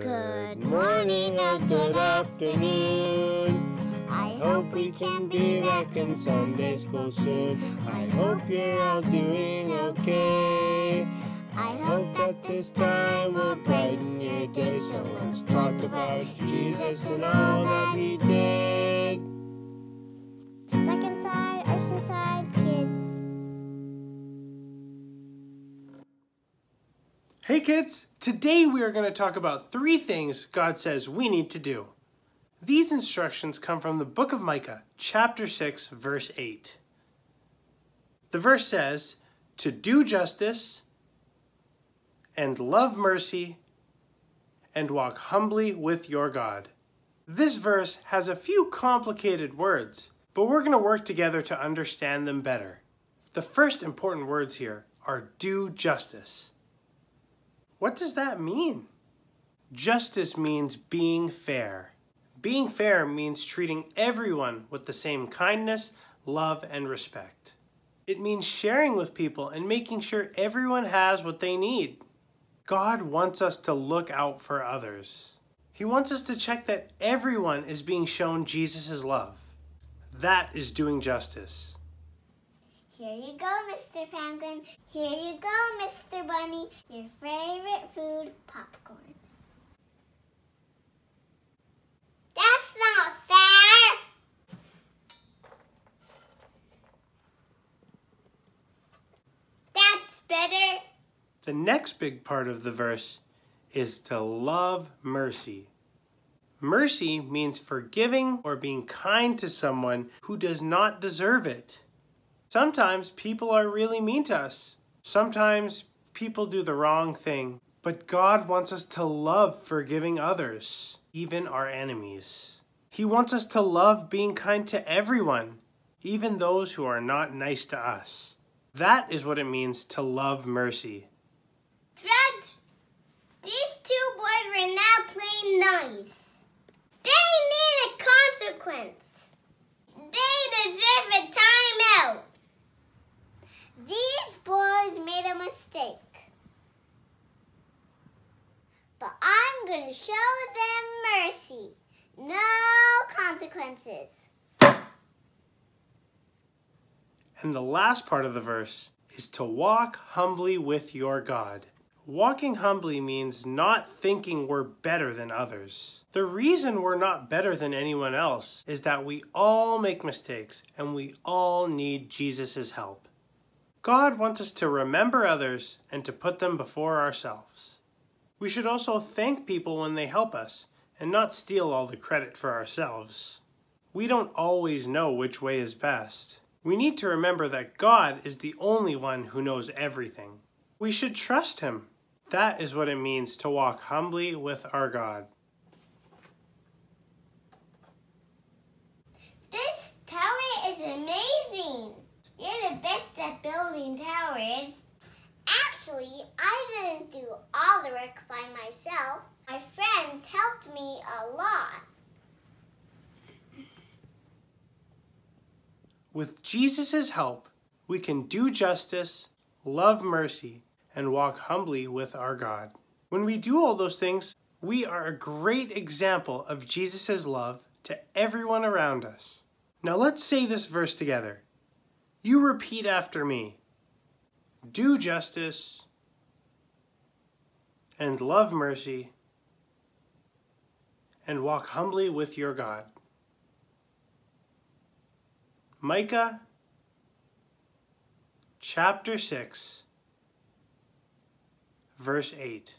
Good morning or good afternoon. I hope we can be back in Sunday school soon. I hope you're all doing okay. I hope that this time will brighten your day. So let's talk about Jesus and all that he did. Stuck inside, Oceanside kids. Hey kids, today we are going to talk about three things God says we need to do. These instructions come from the book of Micah, chapter 6, verse 8. The verse says, To do justice and love mercy and walk humbly with your God. This verse has a few complicated words, but we're going to work together to understand them better. The first important words here are do justice. What does that mean? Justice means being fair. Being fair means treating everyone with the same kindness, love, and respect. It means sharing with people and making sure everyone has what they need. God wants us to look out for others. He wants us to check that everyone is being shown Jesus' love. That is doing justice. Here you go, Mr. Penguin. Here you go, Mr. Bunny. Your favorite food, popcorn. That's not fair! That's better. The next big part of the verse is to love mercy. Mercy means forgiving or being kind to someone who does not deserve it. Sometimes people are really mean to us. Sometimes people do the wrong thing. But God wants us to love forgiving others, even our enemies. He wants us to love being kind to everyone, even those who are not nice to us. That is what it means to love mercy. Dad, these two boys were not playing nice. They need a consequence. They deserve a timeout. These boys made a mistake. But I'm going to show them mercy. No consequences. And the last part of the verse is to walk humbly with your God. Walking humbly means not thinking we're better than others. The reason we're not better than anyone else is that we all make mistakes and we all need Jesus' help. God wants us to remember others and to put them before ourselves. We should also thank people when they help us and not steal all the credit for ourselves. We don't always know which way is best. We need to remember that God is the only one who knows everything. We should trust Him. That is what it means to walk humbly with our God. This tower is amazing. You're the best at building towers. Actually, I didn't do all by myself. My friends helped me a lot. With Jesus' help, we can do justice, love mercy, and walk humbly with our God. When we do all those things, we are a great example of Jesus' love to everyone around us. Now let's say this verse together. You repeat after me. Do justice and love mercy and walk humbly with your God. Micah chapter 6, verse 8.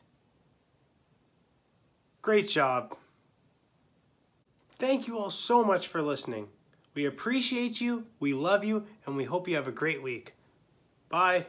Great job. Thank you all so much for listening. We appreciate you, we love you, and we hope you have a great week. Bye.